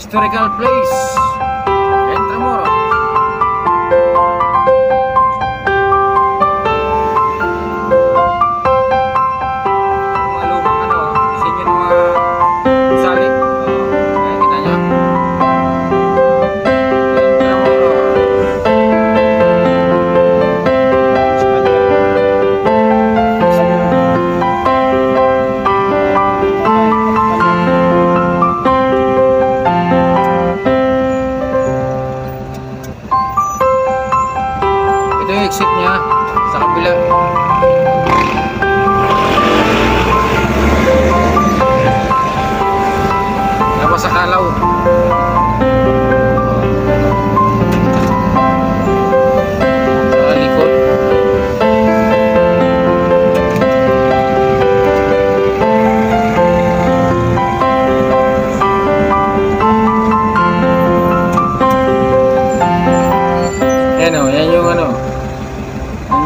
historical place. Entramoro. Mga exit niya sa kabila. Tapos sa.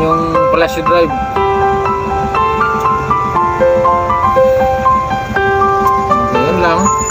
Yung Palacio Drive. Yun lang.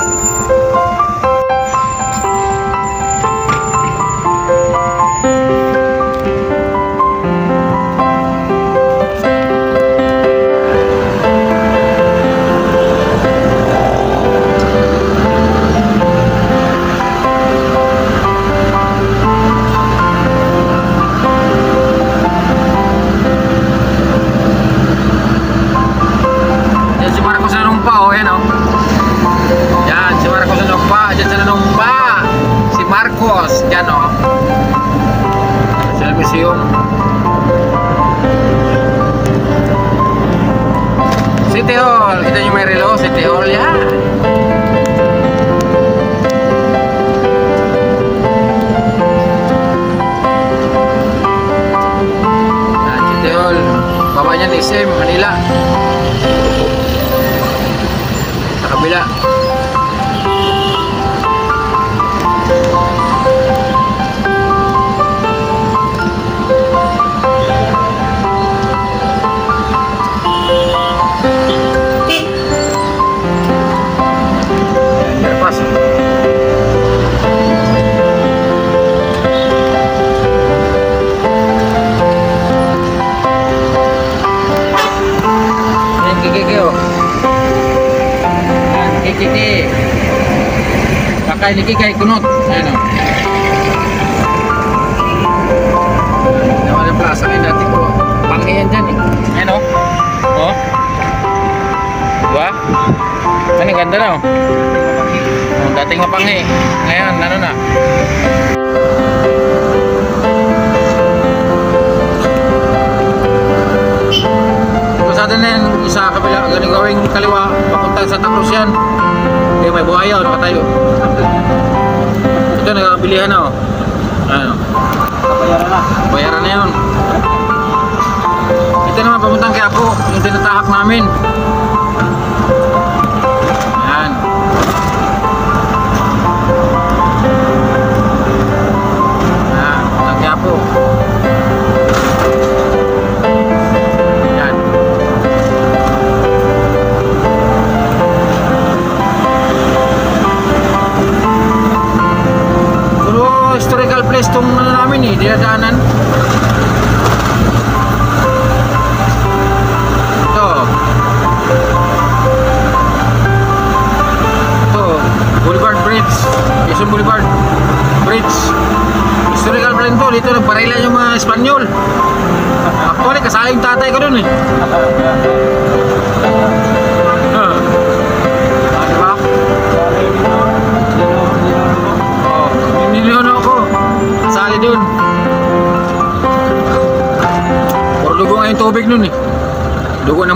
City Hall, kita nyo may relo, City Hall, yan. Yan, City Hall. Baba niyan, SM, Manila. Sa Kakay ni kikay kunot. Ayan o. Naman ang plaza ngayon dati ko. Panghiyan dyan eh. Ayan o. Oh. Diba? Ano ganda na o. Dating mapanghi. Ngayon, ano na. Ito, nagkakabilihan na o. Ano? Kabayaran na. Bayaran na yun. Ito naman, papuntang Quiapo, yung tinatahak namin.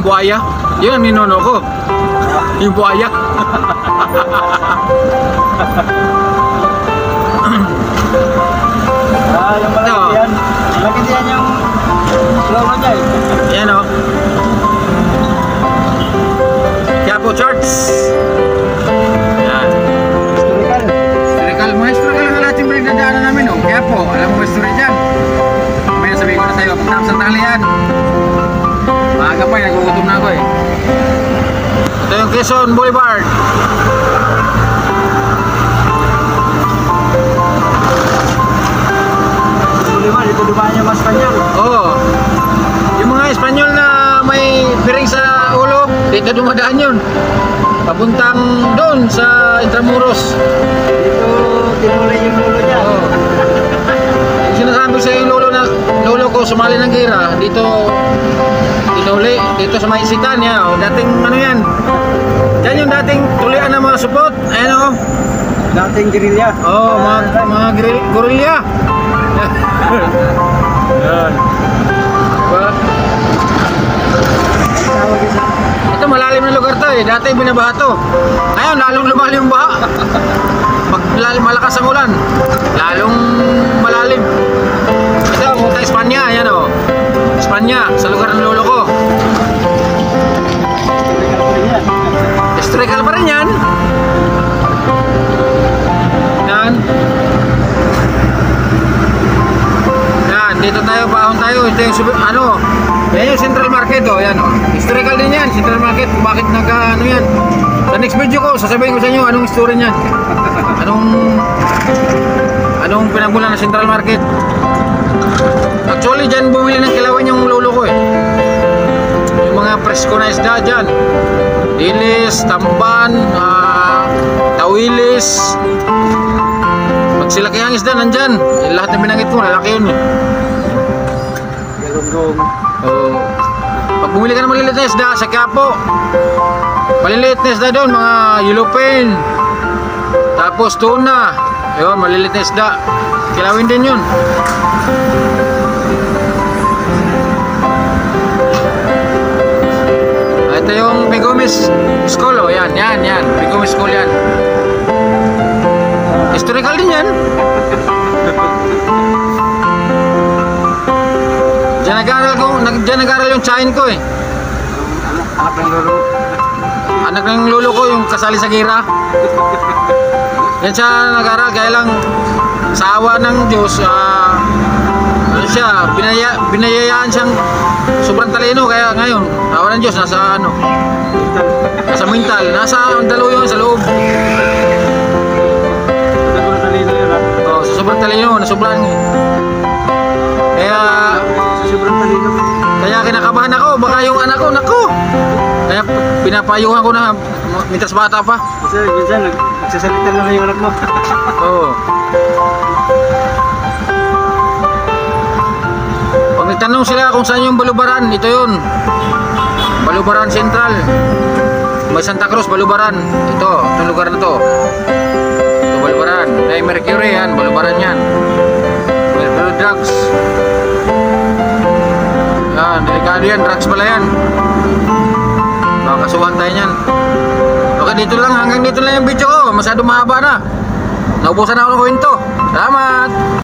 Buhaya. Yun ang ko. Yung buhaya. Ah, yung malaki yan. Malaki yan yung lolo niya eh. Yan o. Quiapo Church. Yan. Historical. Historical. Mga historical ang lahat yung pinagdadaanan namin o. Quiapo. Alam mo ba story dyan? May sabihin ko na sa'yo. Pag sa tanghalian. Maaga pa eh, nagugutom na ako eh. Ito yung Quezon Boulevard. Boulevard, ito dumaan yung mga Espanyol. Oo. Yung mga Espanyol na may piring sa ulo, dito dumadaan yun. Papuntang doon sa Intramuros. Dito, tinuloy yung ulo niya. Oo. Yung sinasabi sa yung lolo na lolo ko sumali ng gira, dito dito sa may isitan niya. O, dating ano yan. Diyan yung dating tulian ng mga supot. Ayan o. Dating gerilya. Oo, mga, mga grill, gorilya. Yan. Diba? Ito malalim na lugar to eh. Dati binabaha to. Ngayon lalong lumalim yung baha. Pag lalim, malakas ang ulan, lalong malalim. Ito, punta Espanya, ayan o. Espanya, sa lugar ng lolo ko. Tayo. Ito yung, ano, yan yung Central Market, oh, yan, oh. Historical din yan, Central Market. Bakit nagka, ano yan? Sa next video ko, sasabihin ko sa inyo anong story niyan. Anong, anong pinagmulan ng Central Market. Actually, dyan bumili ng kilawin yung lolo ko, eh. Yung mga presko na isda dyan. Dilis, Tamban, ah, Tawilis. Pag sila kayang isda nandyan. Yung lahat na binanggit ko, lalaki yun. eh. Galunggong. Oo. Pag bumili ka ng maliliit na isda sa Quiapo, maliliit na isda doon, mga yellowfin. Tapos tuna. Yun, maliliit na isda. Kilawin din yun. Ah, Ito yung Pigomis School, oh, yan, yan, yan. Pigomis School yan. Historical din yan. Diyan nag-aaral ko, nag, diyan nag-aaral yung chain ko eh. Anak ng lolo. Anak ng lolo ko yung kasali sa gira. Yan siya nag-aaral kaya lang sa awa ng Diyos, ah, ano siya, binaya, binayayaan siyang sobrang talino kaya ngayon, awa ng Diyos, nasa ano, nasa mental, nasa dalo yun sa loob. Kinakabahan ako, baka yung anak ko, nako. Kaya pinapayuhan ko na, mintas bata pa. Kasi minsan nag- nagsasalita na lang yung anak mo. Oo. Pag nagtanong sila kung saan yung Balubaran, ito yun. Balubaran Central. May Santa Cruz, Balubaran. Ito, itong lugar na to. Ito, Balubaran. May Mercury yan, Balubaran yan. Mercury Drugs. Yan, delikado yan, drugs pala yan. Makakasuhan tayo yan. Okay, dito lang. Hanggang dito lang yung video ko. Masyado mahaba na. Naubusan na ako ng kwento. Salamat!